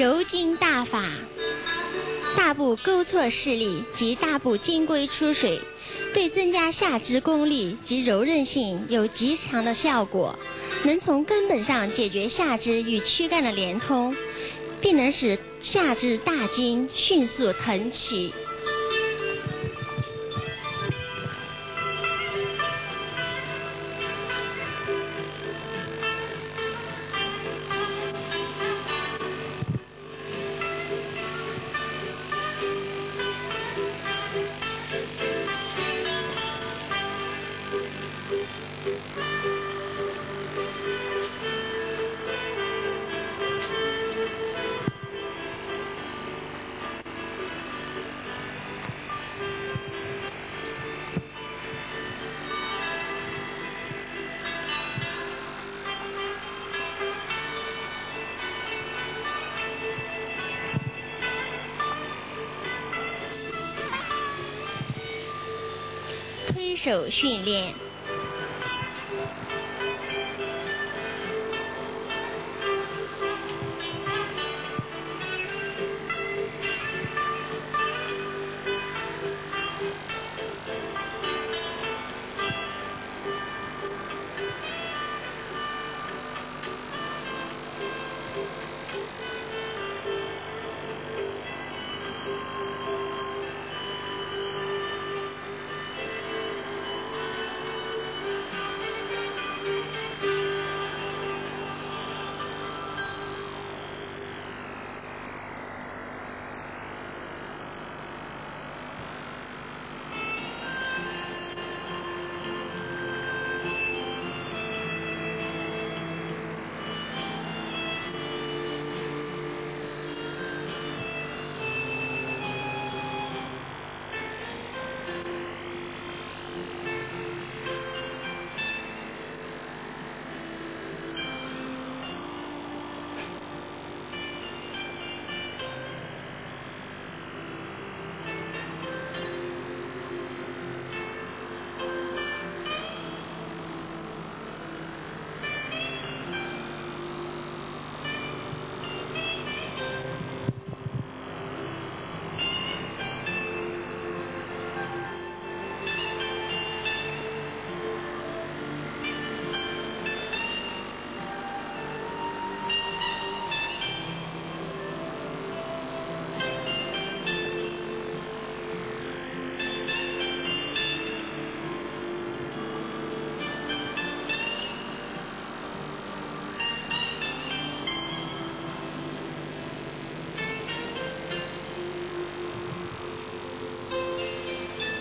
柔筋大法，大步勾错视力及大步金龟出水，对增加下肢功力及柔韧性有极强的效果，能从根本上解决下肢与躯干的连通，并能使下肢大筋迅速腾起。推手训练。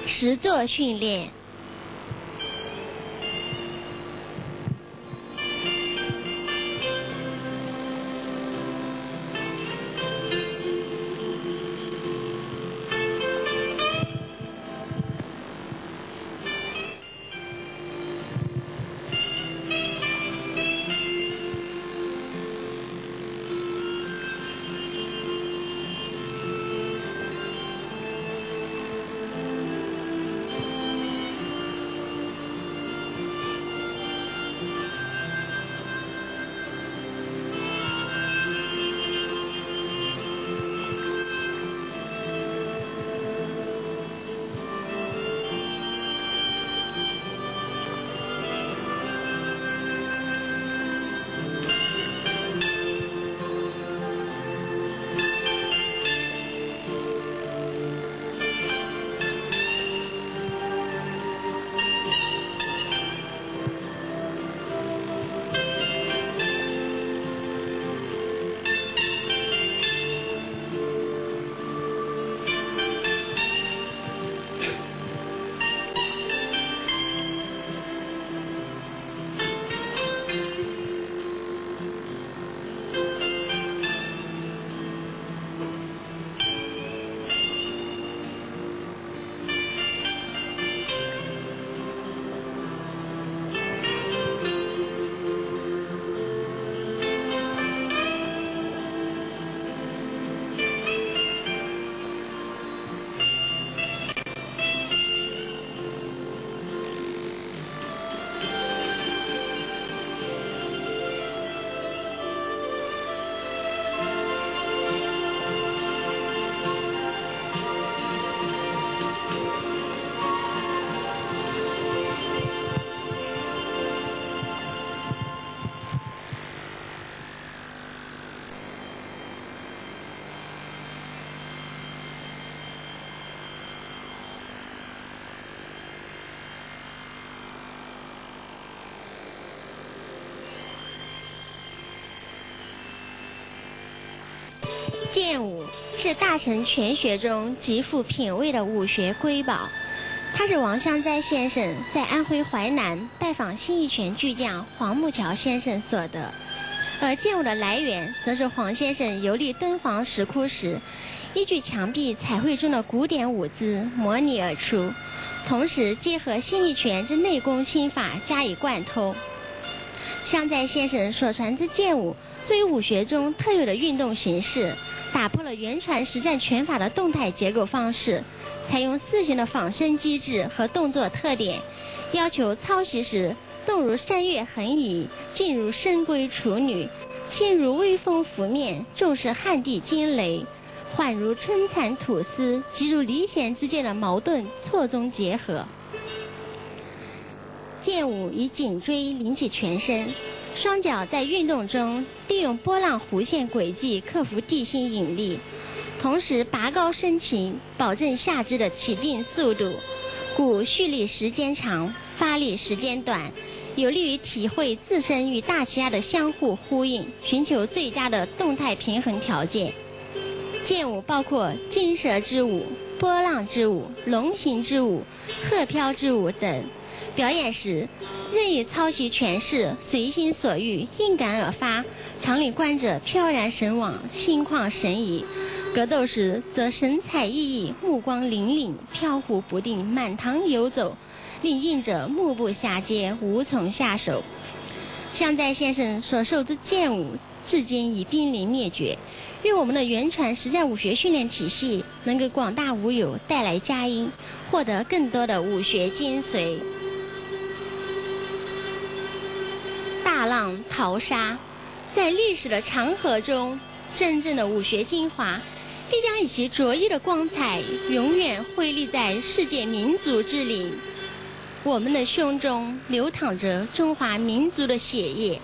实作训练。剑舞是大成拳学中极富品味的武学瑰宝，它是王香斋先生在安徽淮南拜访新义拳巨匠黄木桥先生所得。而剑舞的来源，则是黄先生游历敦煌石窟时，依据墙壁彩绘中的古典舞姿模拟而出，同时结合新义拳之内功心法加以贯通。香斋先生所传之剑舞，作为武学中特有的运动形式。打破了原传实战拳法的动态结构方式，采用四形的仿生机制和动作特点，要求操习时动如山岳横移，静如深闺处女，轻如微风拂面，重视旱地惊雷，缓如春蚕吐丝，急如离弦之间的矛盾错综结合。剑舞以颈椎领起全身。双脚在运动中利用波浪弧线轨迹克服地心引力，同时拔高身形，保证下肢的起劲速度。故蓄力时间长，发力时间短，有利于体会自身与大气压的相互呼应，寻求最佳的动态平衡条件。剑舞包括金蛇之舞、波浪之舞、龙形之舞、鹤飘之舞等。表演时，任意操习诠释，随心所欲，应感而发，场里观者飘然神往，心旷神怡；格斗时则神采奕奕，目光凛凛，飘忽不定，满堂游走，令应者目不暇接，无从下手。向在先生所授之剑舞，至今已濒临灭绝。愿我们的原传实战武学训练体系，能给广大武友带来佳音，获得更多的武学精髓。浪淘沙，在历史的长河中，真正的武学精华，必将以其卓异的光彩，永远辉立在世界民族之林。我们的胸中流淌着中华民族的血液，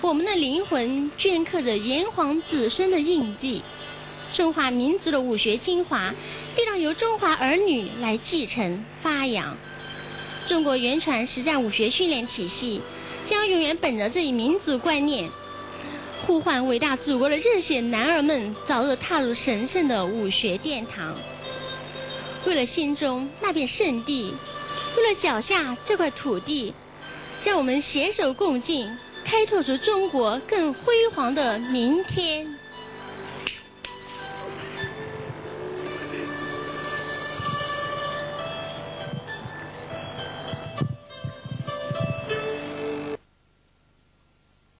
我们的灵魂镌刻着炎黄子孙的印记。中华民族的武学精华，必让由中华儿女来继承发扬。中国原传实战武学训练体系。将永远本着这一民族观念，呼唤伟大祖国的热血男儿们早日踏入神圣的武学殿堂。为了心中那片圣地，为了脚下这块土地，让我们携手共进，开拓出中国更辉煌的明天。